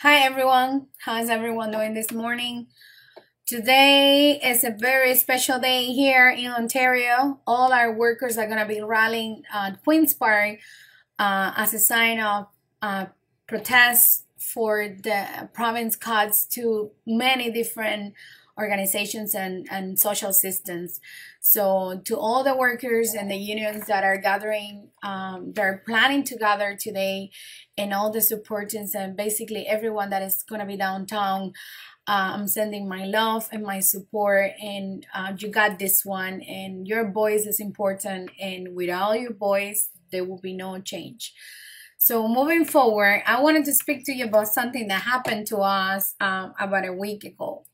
Hi everyone, how's everyone doing this morning? Today is a very special day here in Ontario. All our workers are going to be rallying at Queen's Park uh, as a sign of uh, protest for the province cuts to many different organizations and, and social systems. So to all the workers and the unions that are gathering, um, they're planning to gather today and all the supporters and basically everyone that is going to be downtown. Uh, I'm sending my love and my support and uh, you got this one and your voice is important and without your voice, there will be no change. So moving forward, I wanted to speak to you about something that happened to us um, about a week ago.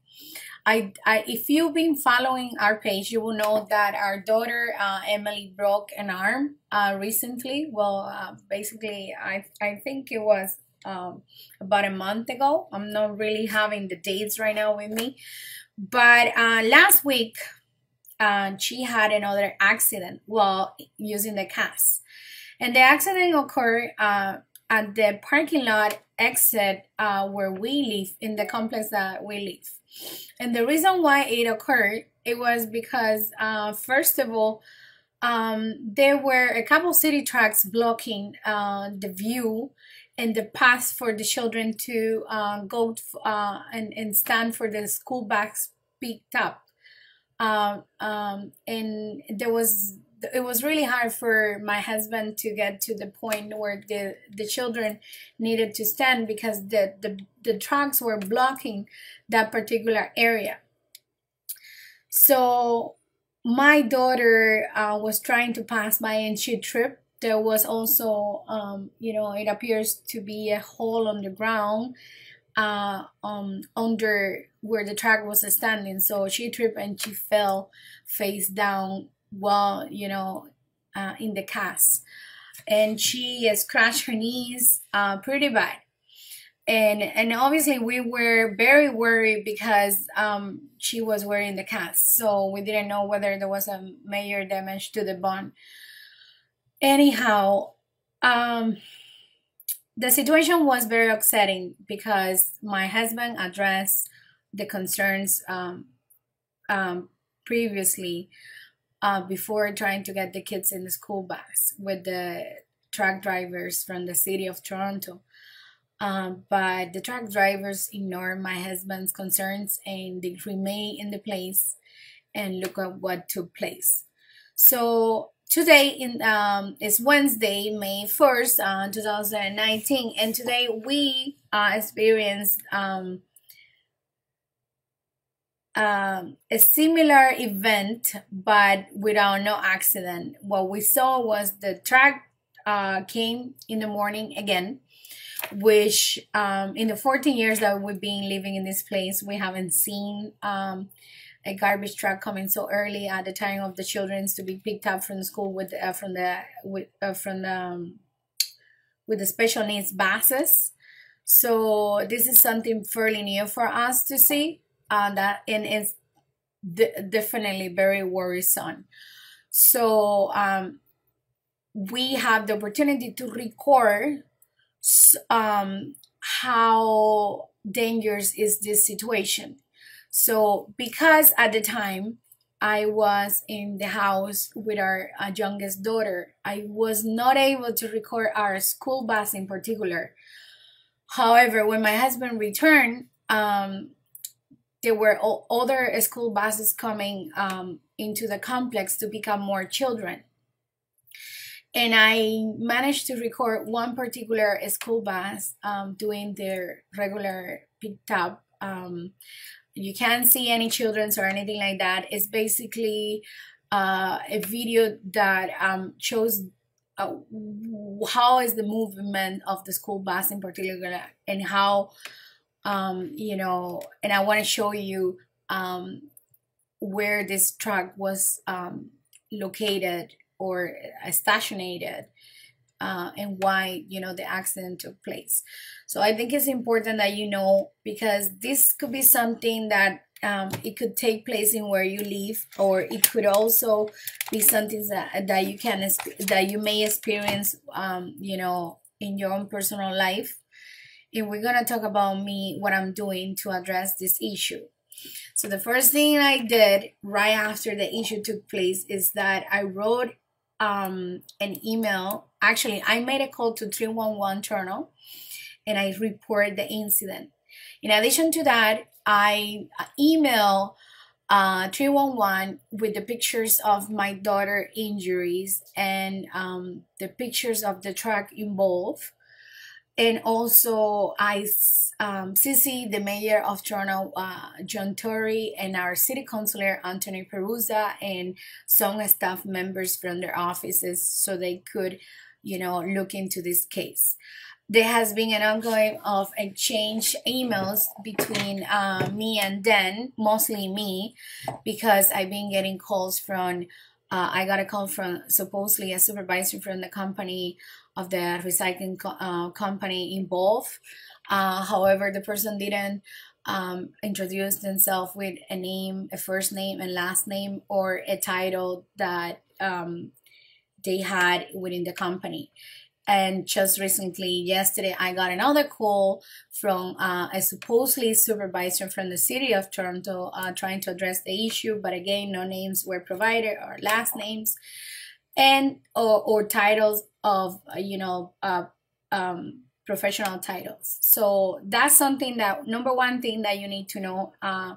I, I, if you've been following our page, you will know that our daughter uh, Emily broke an arm uh, recently. Well, uh, basically, I, I think it was um, about a month ago. I'm not really having the dates right now with me, but uh, last week uh, she had another accident while using the cast, and the accident occurred uh, at the parking lot exit where we live in the complex that we live. And the reason why it occurred, it was because, uh, first of all, um, there were a couple city tracks blocking uh, the view and the path for the children to uh, go uh, and, and stand for the school bags picked up. Um, um, and there was it was really hard for my husband to get to the point where the the children needed to stand because the the, the trucks were blocking that particular area. So my daughter uh, was trying to pass by and she tripped. There was also um, you know it appears to be a hole on the ground uh, um, under where the truck was standing. So she tripped and she fell face down well, you know, uh, in the cast. And she scratched her knees uh, pretty bad. And, and obviously we were very worried because um, she was wearing the cast. So we didn't know whether there was a major damage to the bone. Anyhow, um, the situation was very upsetting because my husband addressed the concerns um, um, previously uh, before trying to get the kids in the school bus with the truck drivers from the city of Toronto. Um, but the truck drivers ignored my husband's concerns and they remain in the place and look at what took place. So today in um, is Wednesday, May 1st, uh, 2019, and today we uh, experienced um, um, a similar event, but without no accident. What we saw was the truck uh, came in the morning again, which um, in the 14 years that we've been living in this place, we haven't seen um, a garbage truck coming so early at the time of the children to be picked up from the school with uh, from the with uh, from the um, with the special needs buses. So this is something fairly new for us to see uh, that and it's definitely very worrisome. So um, we have the opportunity to record um, how dangerous is this situation. So because at the time I was in the house with our uh, youngest daughter, I was not able to record our school bus in particular. However, when my husband returned, um, there were other school buses coming um, into the complex to pick up more children. And I managed to record one particular school bus um, doing their regular picked up. Um, you can't see any children or anything like that. It's basically uh, a video that um, shows uh, how is the movement of the school bus in particular and how um, you know, and I want to show you um, where this truck was um, located or uh, stationated uh, and why, you know, the accident took place. So I think it's important that you know because this could be something that um, it could take place in where you live or it could also be something that, that you can that you may experience um, you know in your own personal life and we're gonna talk about me, what I'm doing to address this issue. So the first thing I did right after the issue took place is that I wrote um, an email. Actually, I made a call to 311 Toronto and I reported the incident. In addition to that, I email uh, 311 with the pictures of my daughter injuries and um, the pictures of the truck involved and also I um, the mayor of Toronto, uh, John Tory, and our city councilor, Anthony Perruzza, and some staff members from their offices so they could, you know, look into this case. There has been an ongoing of exchange emails between uh, me and Dan, mostly me, because I've been getting calls from uh, I got a call from supposedly a supervisor from the company of the recycling co uh, company involved. Uh, however, the person didn't um, introduce themselves with a name, a first name and last name, or a title that um, they had within the company. And just recently, yesterday, I got another call from uh, a supposedly supervisor from the city of Toronto uh, trying to address the issue, but again, no names were provided or last names, and or, or titles of uh, you know uh, um, professional titles. So that's something that number one thing that you need to know uh,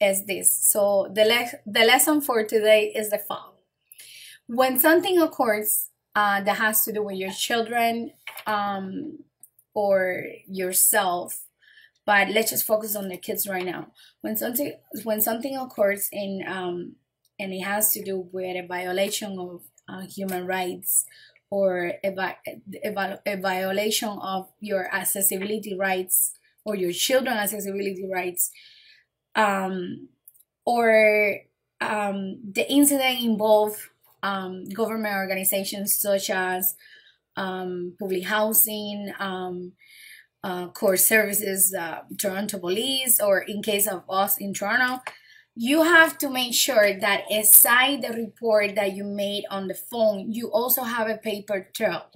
is this. So the le- the lesson for today is the following: when something occurs uh, that has to do with your children um, or yourself. But let's just focus on the kids right now. When something when something occurs in um, and it has to do with a violation of uh, human rights or a, a, a violation of your accessibility rights or your children accessibility rights um, or um, the incident involved um, government organizations such as um, public housing, um, uh, core services, uh, Toronto Police, or in case of us in Toronto, you have to make sure that aside the report that you made on the phone, you also have a paper trail.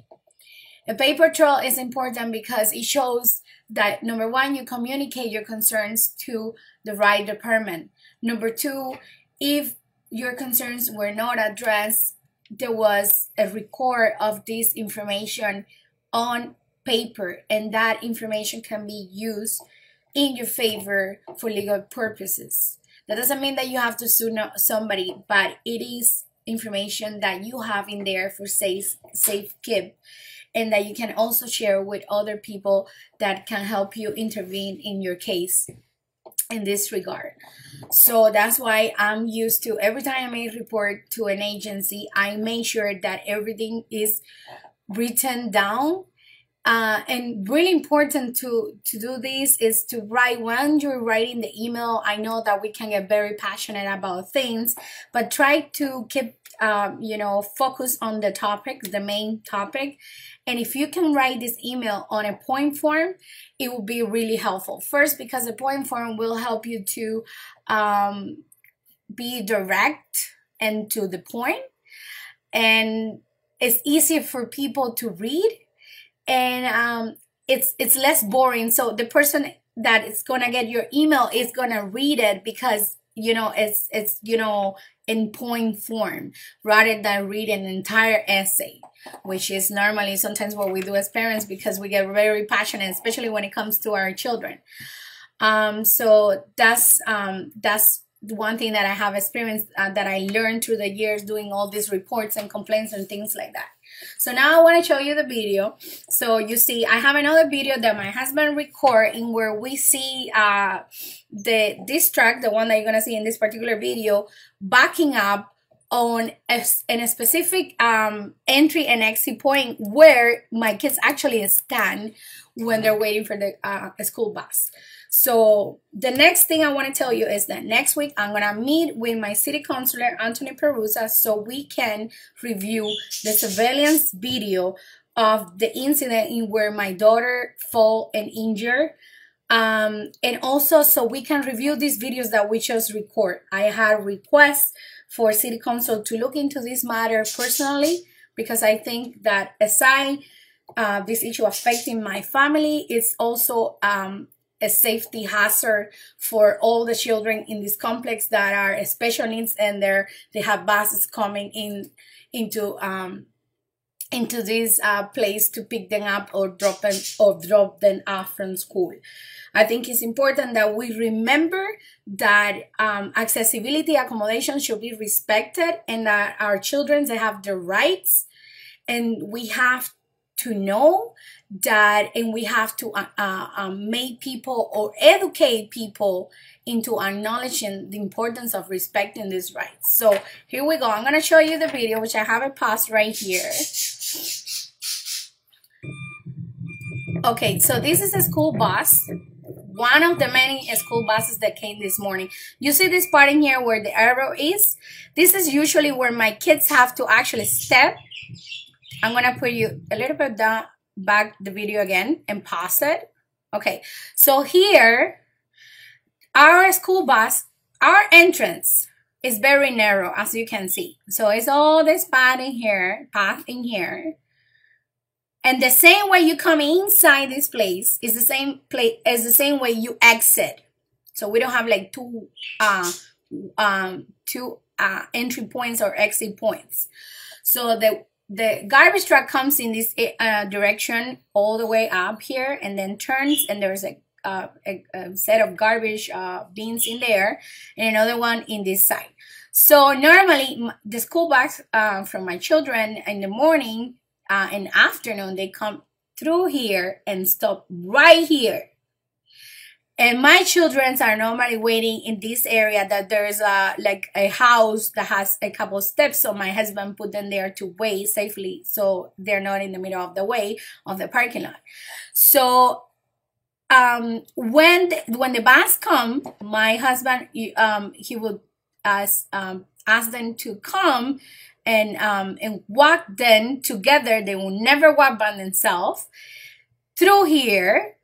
A paper trail is important because it shows that number one, you communicate your concerns to the right department. Number two, if your concerns were not addressed, there was a record of this information on paper, and that information can be used in your favor for legal purposes. That doesn't mean that you have to sue somebody, but it is information that you have in there for safe safe keep and that you can also share with other people that can help you intervene in your case in this regard. So that's why I'm used to every time I make report to an agency, I make sure that everything is written down. Uh, and really important to to do this is to write when you're writing the email. I know that we can get very passionate about things, but try to keep um, you know focus on the topic, the main topic, and if you can write this email on a point form, it will be really helpful. First, because the point form will help you to um, be direct and to the point, and it's easier for people to read, and um, it's it's less boring. So the person that is gonna get your email is gonna read it because you know it's it's you know in point form rather than read an entire essay which is normally sometimes what we do as parents because we get very passionate especially when it comes to our children. Um, so that's um, that's one thing that i have experienced uh, that i learned through the years doing all these reports and complaints and things like that so now I want to show you the video. So you see, I have another video that my husband record in where we see uh, the this track, the one that you're gonna see in this particular video, backing up on a, in a specific um, entry and exit point where my kids actually stand when they're waiting for the uh, school bus. So the next thing I want to tell you is that next week I'm gonna meet with my city councilor Anthony Perruzza so we can review the surveillance video of the incident in where my daughter fall and injured. Um, and also so we can review these videos that we just record. I had requests for city council to look into this matter personally because I think that aside uh, this issue affecting my family. It's also um, a safety hazard for all the children in this complex that are special needs and they they have buses coming in into um, into this uh, place to pick them up or drop them or drop them off from school. I think it's important that we remember that um, accessibility accommodation should be respected and that our children they have their rights and we have to know that and we have to uh, uh, um, make people or educate people into acknowledging the importance of respecting these rights so here we go i'm going to show you the video which i have it paused right here okay so this is a school bus one of the many school buses that came this morning. You see this part in here where the arrow is? This is usually where my kids have to actually step. I'm to put you a little bit down, back the video again and pause it. Okay, so here, our school bus, our entrance is very narrow, as you can see. So it's all this path in here, path in here. And the same way you come inside this place is the same place is the same way you exit. So we don't have like two uh um two uh entry points or exit points. So the the garbage truck comes in this uh, direction all the way up here and then turns and there's a, uh, a, a, set of garbage uh, bins in there and another one in this side. So normally the school bus uh, from my children in the morning uh, and afternoon, they come through here and stop right here. And my children are normally waiting in this area that there's a like a house that has a couple steps. So my husband put them there to wait safely. So they're not in the middle of the way of the parking lot. So um, when the, when the bus come, my husband um, he would ask um, ask them to come and um, and walk then together. They will never walk by themselves through here.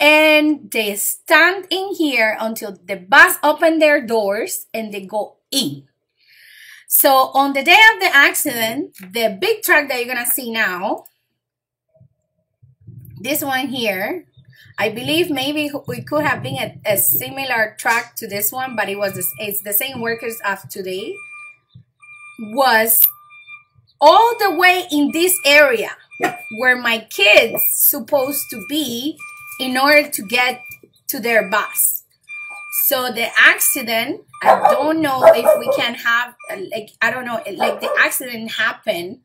And they stand in here until the bus open their doors and they go in. So on the day of the accident, the big truck that you're gonna see now, this one here, I believe maybe we could have been a, a similar truck to this one, but it was it's the same workers of today was all the way in this area where my kids supposed to be in order to get to their bus. So the accident, I don't know if we can have like I don't know like the accident happened.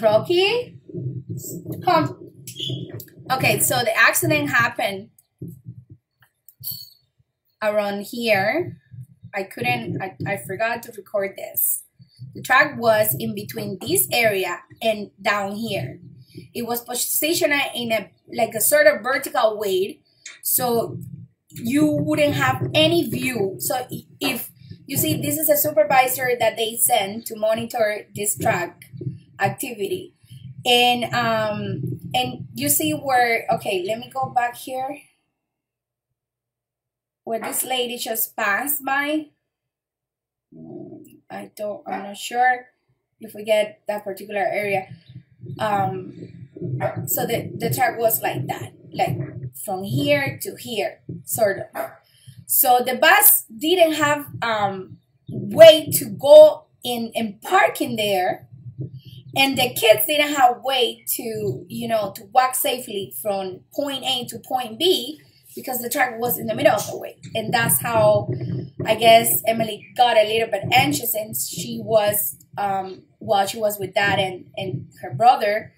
Rocky, come. Okay, so the accident happened around here I couldn't, I, I forgot to record this. The track was in between this area and down here. It was positioned in a like a sort of vertical way, so you wouldn't have any view. So if you see, this is a supervisor that they send to monitor this track activity, and um, and you see where okay, let me go back here where this lady just passed by. I don't, I'm not sure if we get that particular area. Um, so the, the track was like that, like from here to here, sort of. So the bus didn't have um, way to go in and park in there. And the kids didn't have way to, you know, to walk safely from point A to point B because the track was in the middle of the way. And that's how I guess Emily got a little bit anxious and she was um, while she was with dad and, and her brother,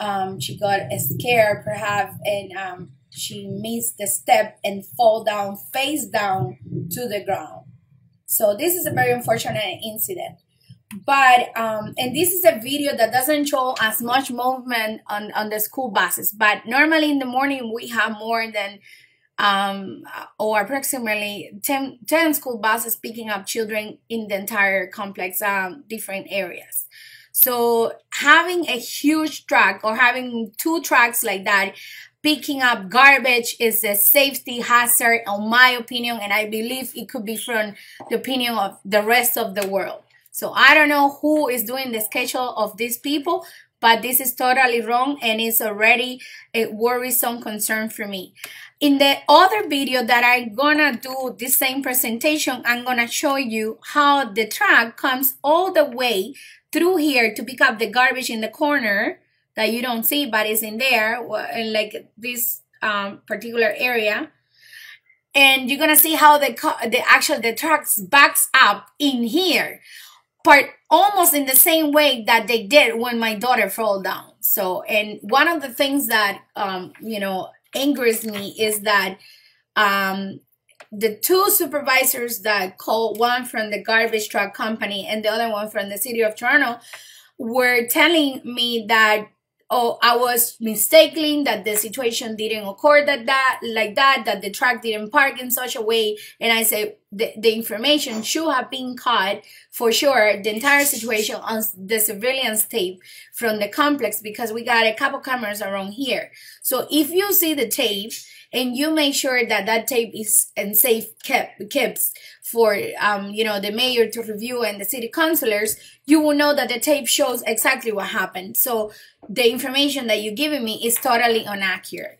um, she got scared perhaps and um, she missed the step and fall down face down to the ground. So this is a very unfortunate incident. But um, and this is a video that doesn't show as much movement on, on the school buses. But normally in the morning we have more than um, or approximately 10, 10, school buses picking up children in the entire complex, um, different areas. So having a huge truck or having two trucks like that picking up garbage is a safety hazard in my opinion and I believe it could be from the opinion of the rest of the world. So I don't know who is doing the schedule of these people, but this is totally wrong and it's already a worrisome concern for me. In the other video that I'm gonna do the same presentation, I'm gonna show you how the truck comes all the way through here to pick up the garbage in the corner that you don't see, but it's in there, in like this um, particular area. And you're gonna see how the the actual the trucks backs up in here, part almost in the same way that they did when my daughter fell down. So, and one of the things that um, you know angers me is that um, the two supervisors that called one from the garbage truck company and the other one from the city of Toronto were telling me that oh I was mistaken that the situation didn't occur that that like that that the truck didn't park in such a way. And I say the, the information should have been caught for sure. The entire situation on the surveillance tape from the complex because we got a couple cameras around here. So if you see the tape and you make sure that that tape is and safe kept keeps for um, you know the mayor to review and the city councilors you will know that the tape shows exactly what happened. So the information that you're giving me is totally inaccurate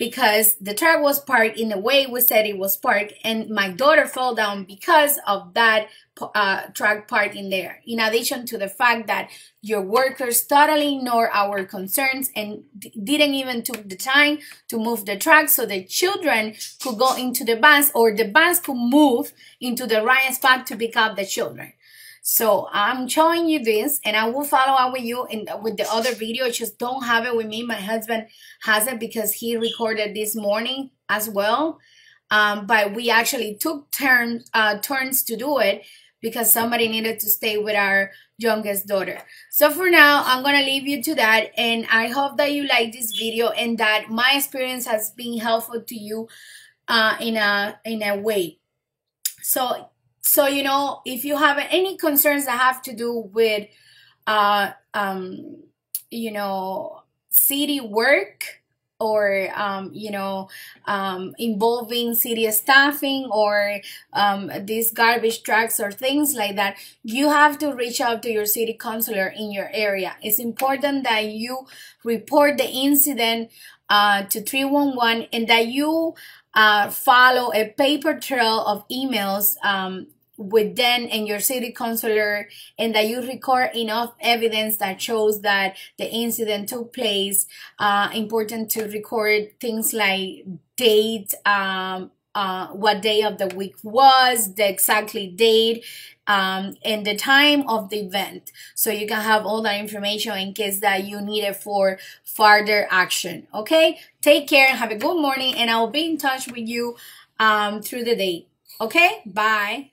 because the truck was parked in the way we said it was parked and my daughter fell down because of that uh, truck parked in there. In addition to the fact that your workers totally ignored our concerns and didn't even took the time to move the truck so the children could go into the bus or the bus could move into the right spot to pick up the children. So I'm showing you this and I will follow up with you in with the other video. I just don't have it with me. My husband has it because he recorded this morning as well. Um, but we actually took turns uh, turns to do it because somebody needed to stay with our youngest daughter. So for now, I'm going to leave you to that. And I hope that you like this video and that my experience has been helpful to you uh, in a in a way. So so you know if you have any concerns that have to do with uh um you know city work or um, you know um, involving city staffing or um, these garbage trucks or things like that you have to reach out to your city councilor in your area. It's important that you report the incident uh, to 311 and that you uh, follow a paper trail of emails um, with them and your city councilor and that you record enough evidence that shows that the incident took place uh, important to record things like date um, uh, what day of the week was the exactly date um, and the time of the event. So you can have all that information in case that you need it for further action okay? Take care and have a good morning and i will be in touch with you um, through the day okay? Bye